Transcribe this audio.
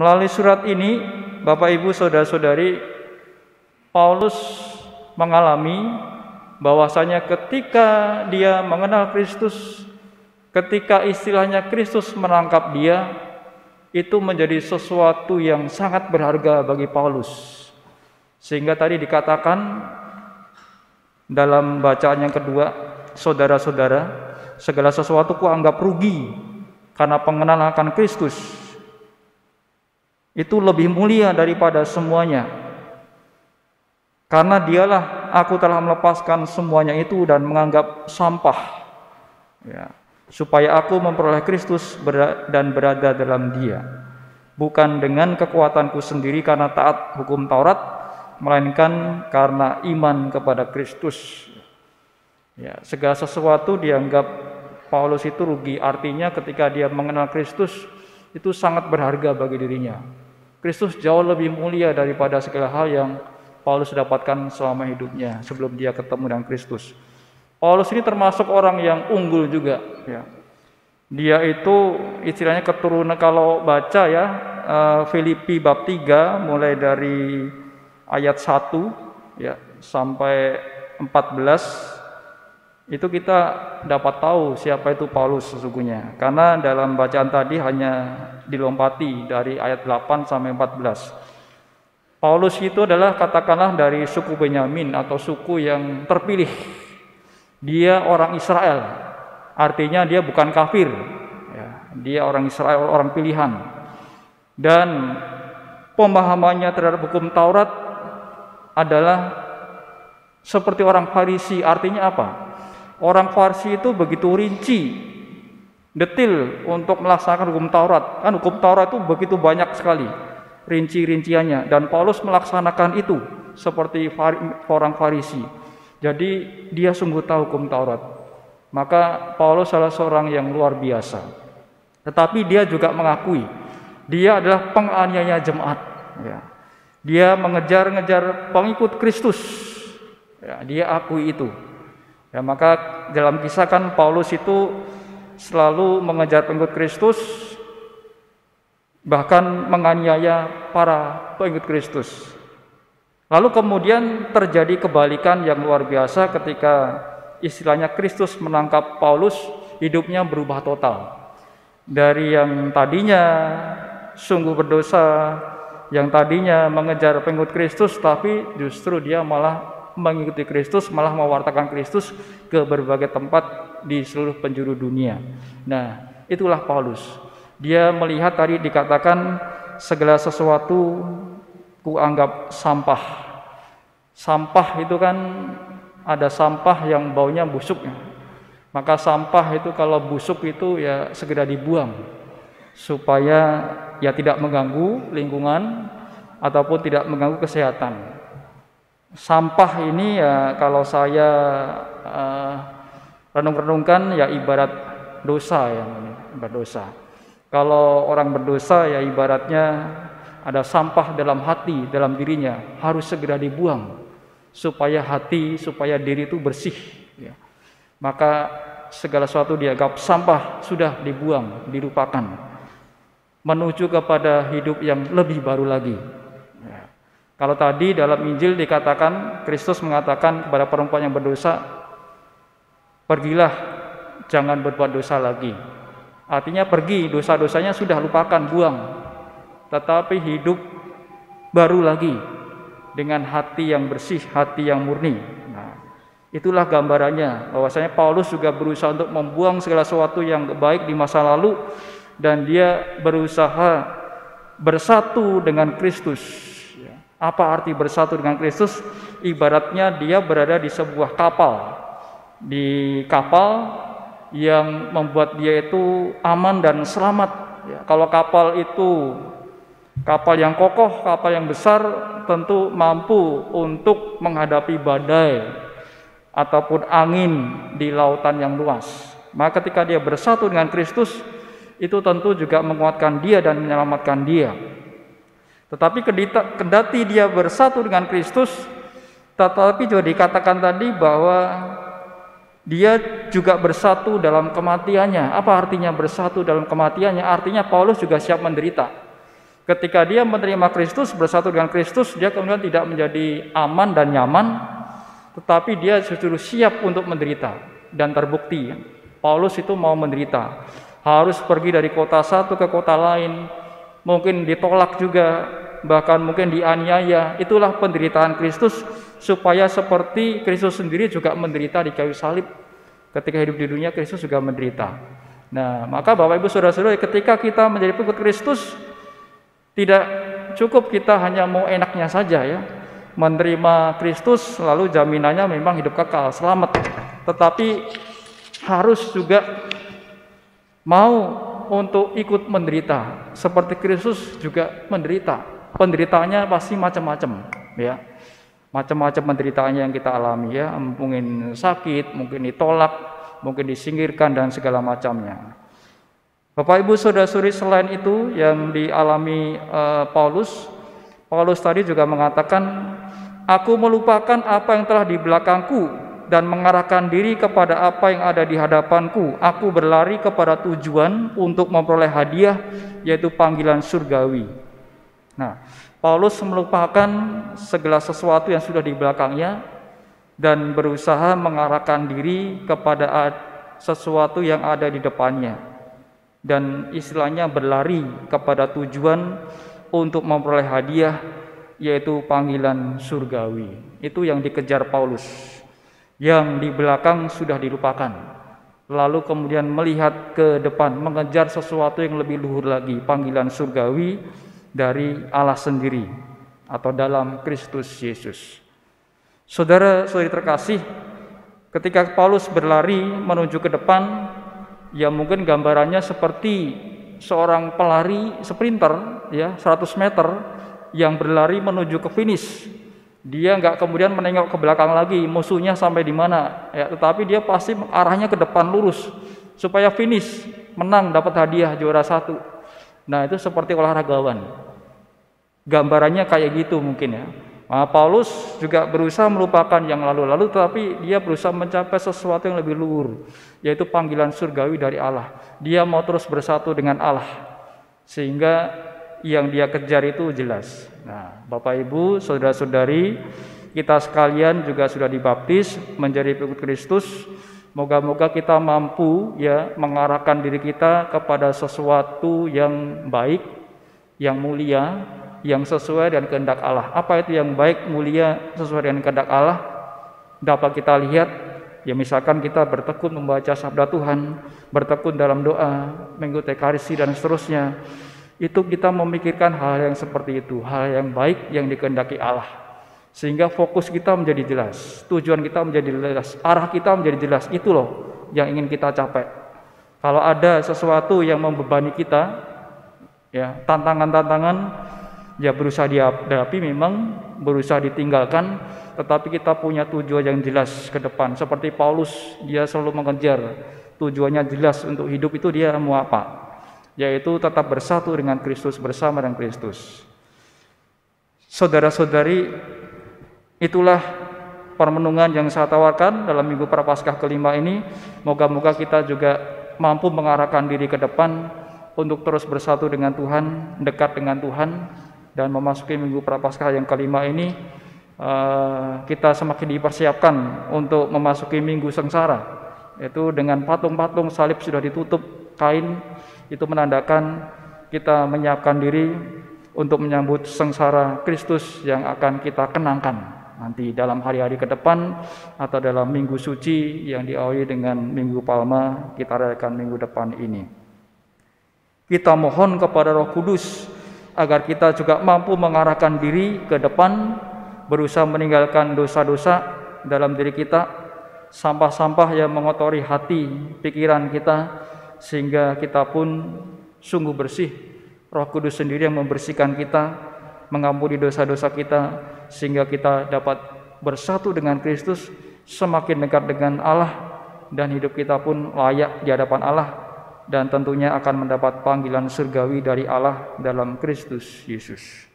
Melalui surat ini, Bapak Ibu Saudara-saudari, Paulus mengalami bahwasanya ketika dia mengenal Kristus, ketika istilahnya Kristus menangkap dia, itu menjadi sesuatu yang sangat berharga bagi Paulus. Sehingga tadi dikatakan dalam bacaan yang kedua, saudara-saudara, segala sesuatu ku anggap rugi karena pengenalan akan Kristus itu lebih mulia daripada semuanya. Karena dialah aku telah melepaskan semuanya itu dan menganggap sampah. Ya, supaya aku memperoleh Kristus dan berada dalam dia. Bukan dengan kekuatanku sendiri karena taat hukum Taurat, melainkan karena iman kepada Kristus. Ya, segala sesuatu dianggap Paulus itu rugi. Artinya ketika dia mengenal Kristus, itu sangat berharga bagi dirinya. Kristus jauh lebih mulia daripada segala hal yang Paulus dapatkan selama hidupnya sebelum dia ketemu dengan Kristus. Paulus ini termasuk orang yang unggul juga. Ya. Dia itu istilahnya keturunan kalau baca ya eh, Filipi bab 3 mulai dari ayat 1 ya sampai 14 itu kita dapat tahu siapa itu Paulus sesungguhnya. Karena dalam bacaan tadi hanya dilompati dari ayat 8 sampai 14. Paulus itu adalah katakanlah dari suku Benyamin atau suku yang terpilih. Dia orang Israel. Artinya dia bukan kafir. Ya, dia orang Israel, orang pilihan. Dan pemahamannya terhadap hukum Taurat adalah seperti orang Farisi. Artinya apa? Orang Farsi itu begitu rinci, detil untuk melaksanakan hukum Taurat. Kan hukum Taurat itu begitu banyak sekali rinci-rinciannya dan Paulus melaksanakan itu seperti orang Farisi. Jadi dia sungguh tahu hukum Taurat. Maka Paulus salah seorang yang luar biasa. Tetapi dia juga mengakui dia adalah penganiaya jemaat. Ya. Dia mengejar-ngejar pengikut Kristus. Ya, dia akui itu. Ya, maka dalam kisah kan Paulus itu selalu mengejar pengikut Kristus bahkan menganiaya para pengikut Kristus. Lalu kemudian terjadi kebalikan yang luar biasa ketika istilahnya Kristus menangkap Paulus, hidupnya berubah total. Dari yang tadinya sungguh berdosa, yang tadinya mengejar pengikut Kristus tapi justru dia malah mengikuti Kristus, malah mewartakan Kristus ke berbagai tempat di seluruh penjuru dunia. Nah, itulah Paulus. Dia melihat tadi dikatakan segala sesuatu kuanggap sampah. Sampah itu kan ada sampah yang baunya busuk. Maka sampah itu kalau busuk itu ya segera dibuang supaya ya tidak mengganggu lingkungan ataupun tidak mengganggu kesehatan. Sampah ini ya kalau saya uh, renung-renungkan ya ibarat dosa ya, ibarat dosa. Kalau orang berdosa ya ibaratnya ada sampah dalam hati, dalam dirinya harus segera dibuang supaya hati, supaya diri itu bersih. Ya. Maka segala sesuatu dianggap sampah sudah dibuang, dilupakan, menuju kepada hidup yang lebih baru lagi. Kalau tadi dalam Injil dikatakan Kristus mengatakan kepada perempuan yang berdosa, "Pergilah, jangan berbuat dosa lagi." Artinya pergi, dosa-dosanya sudah lupakan, buang. Tetapi hidup baru lagi dengan hati yang bersih, hati yang murni. Nah, itulah gambarannya bahwasanya Paulus juga berusaha untuk membuang segala sesuatu yang baik di masa lalu dan dia berusaha bersatu dengan Kristus apa arti bersatu dengan Kristus? Ibaratnya dia berada di sebuah kapal. Di kapal yang membuat dia itu aman dan selamat. Ya, kalau kapal itu kapal yang kokoh, kapal yang besar tentu mampu untuk menghadapi badai ataupun angin di lautan yang luas. Maka ketika dia bersatu dengan Kristus, itu tentu juga menguatkan dia dan menyelamatkan dia. Tetapi kendati dia bersatu dengan Kristus, tetapi juga dikatakan tadi bahwa dia juga bersatu dalam kematiannya. Apa artinya bersatu dalam kematiannya? Artinya Paulus juga siap menderita. Ketika dia menerima Kristus, bersatu dengan Kristus, dia kemudian tidak menjadi aman dan nyaman, tetapi dia justru siap untuk menderita dan terbukti. Paulus itu mau menderita, harus pergi dari kota satu ke kota lain, mungkin ditolak juga, bahkan mungkin dianiaya. Itulah penderitaan Kristus supaya seperti Kristus sendiri juga menderita di kayu salib. Ketika hidup di dunia, Kristus juga menderita. Nah, maka Bapak Ibu Saudara-saudara, ketika kita menjadi pengikut Kristus, tidak cukup kita hanya mau enaknya saja ya. Menerima Kristus lalu jaminannya memang hidup kekal, selamat. Tetapi harus juga mau untuk ikut menderita seperti Kristus juga menderita. Penderitaannya pasti macam-macam ya. Macam-macam penderitaannya yang kita alami ya, mungkin sakit, mungkin ditolak, mungkin disingkirkan dan segala macamnya. Bapak Ibu Saudara-saudari selain itu yang dialami uh, Paulus, Paulus tadi juga mengatakan, aku melupakan apa yang telah di belakangku dan mengarahkan diri kepada apa yang ada di hadapanku. Aku berlari kepada tujuan untuk memperoleh hadiah yaitu panggilan surgawi. Nah, Paulus melupakan segala sesuatu yang sudah di belakangnya dan berusaha mengarahkan diri kepada sesuatu yang ada di depannya dan istilahnya berlari kepada tujuan untuk memperoleh hadiah yaitu panggilan surgawi. Itu yang dikejar Paulus. Yang di belakang sudah dilupakan. Lalu kemudian melihat ke depan, mengejar sesuatu yang lebih luhur lagi, panggilan surgawi dari Allah sendiri atau dalam Kristus Yesus. Saudara-saudari terkasih, ketika Paulus berlari menuju ke depan, ya mungkin gambarannya seperti seorang pelari sprinter ya 100 meter yang berlari menuju ke finish dia nggak kemudian menengok ke belakang lagi musuhnya sampai di mana. Ya tetapi dia pasti arahnya ke depan lurus supaya finish menang dapat hadiah juara satu. Nah itu seperti olahragawan. Gambarannya kayak gitu mungkin ya. Nah, Paulus juga berusaha melupakan yang lalu-lalu, tetapi dia berusaha mencapai sesuatu yang lebih luhur, yaitu panggilan surgawi dari Allah. Dia mau terus bersatu dengan Allah, sehingga yang dia kejar itu jelas. Nah, Bapak Ibu, saudara-saudari, kita sekalian juga sudah dibaptis menjadi pengikut Kristus. Moga-moga kita mampu ya mengarahkan diri kita kepada sesuatu yang baik, yang mulia, yang sesuai dengan kehendak Allah. Apa itu yang baik, mulia, sesuai dengan kehendak Allah? Dapat kita lihat, ya misalkan kita bertekun membaca sabda Tuhan, bertekun dalam doa, mengikuti karisi dan seterusnya. Itu kita memikirkan hal yang seperti itu, hal yang baik yang dikehendaki Allah. Sehingga fokus kita menjadi jelas, tujuan kita menjadi jelas, arah kita menjadi jelas. Itu loh yang ingin kita capai. Kalau ada sesuatu yang membebani kita, ya tantangan-tantangan ya berusaha dihadapi memang berusaha ditinggalkan tetapi kita punya tujuan yang jelas ke depan seperti Paulus dia selalu mengejar tujuannya jelas untuk hidup itu dia mau apa yaitu tetap bersatu dengan Kristus bersama dengan Kristus. Saudara-saudari itulah permenungan yang saya tawarkan dalam minggu prapaskah kelima ini. Moga-moga kita juga mampu mengarahkan diri ke depan untuk terus bersatu dengan Tuhan, dekat dengan Tuhan, dan memasuki minggu prapaskah yang kelima ini uh, kita semakin dipersiapkan untuk memasuki minggu sengsara yaitu dengan patung-patung salib sudah ditutup kain itu menandakan kita menyiapkan diri untuk menyambut sengsara Kristus yang akan kita kenangkan nanti dalam hari-hari ke depan atau dalam minggu suci yang diawali dengan minggu palma kita rayakan minggu depan ini. Kita mohon kepada Roh Kudus agar kita juga mampu mengarahkan diri ke depan, berusaha meninggalkan dosa-dosa dalam diri kita, sampah-sampah yang mengotori hati, pikiran kita, sehingga kita pun sungguh bersih. Roh Kudus sendiri yang membersihkan kita, mengampuni dosa-dosa kita, sehingga kita dapat bersatu dengan Kristus, semakin dekat dengan Allah, dan hidup kita pun layak di hadapan Allah dan tentunya akan mendapat panggilan surgawi dari Allah dalam Kristus Yesus.